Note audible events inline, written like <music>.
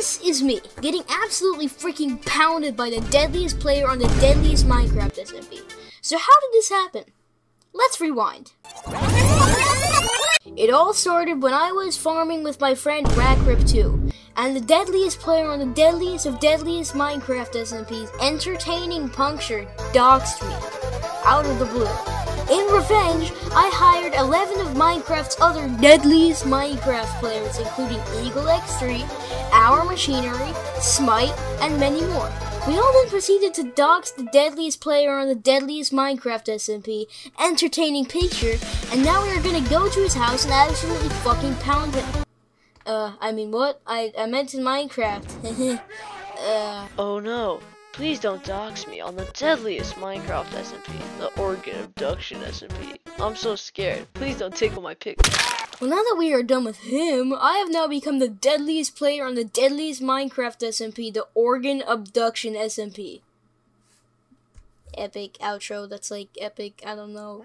this is me getting absolutely freaking pounded by the deadliest player on the deadliest Minecraft SMP. So how did this happen? Let's rewind. It all started when I was farming with my friend Rackrip2, and the deadliest player on the deadliest of deadliest Minecraft SMPs, Entertaining Puncture, doxed me out of the blue. In revenge, I hired 11 of Minecraft's other deadliest Minecraft players, including Eagle X3, Our Machinery, Smite, and many more. We all then proceeded to dox the deadliest player on the deadliest Minecraft SMP, Entertaining Puncture, and now we are gonna go to his house and absolutely fucking pound him. Uh, I mean what? I, I meant in Minecraft. <laughs> uh, Oh no. Please don't dox me on the deadliest Minecraft SMP, the Organ Abduction SMP. I'm so scared. Please don't tickle my picture. well now that we are done with him, I have now become the deadliest player on the deadliest Minecraft SMP, the Organ Abduction SMP. Epic outro, that's like epic, I don't know.